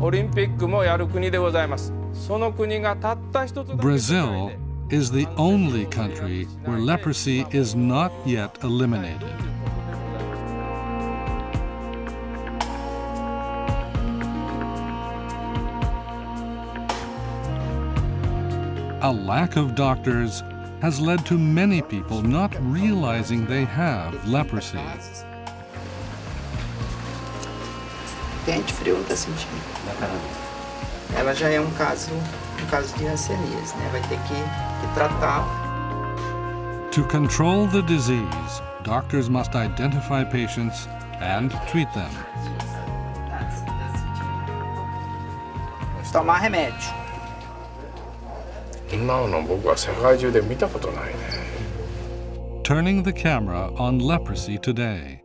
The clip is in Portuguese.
オリンピックもやる国でございますその国がたった一つだけ Brazil is the only country where leprosy is not yet eliminated. A lack of doctors has led to many people not realizing they have leprosy. Quente, frio, não tá sentindo. Ela já é um caso, um caso de hanseníase, né? Vai ter que, que tratar. To control the disease, doctors must identify patients and treat them. Tomar remédio. 今の僕は世界中で見たことないね Turning the camera on leprosy today.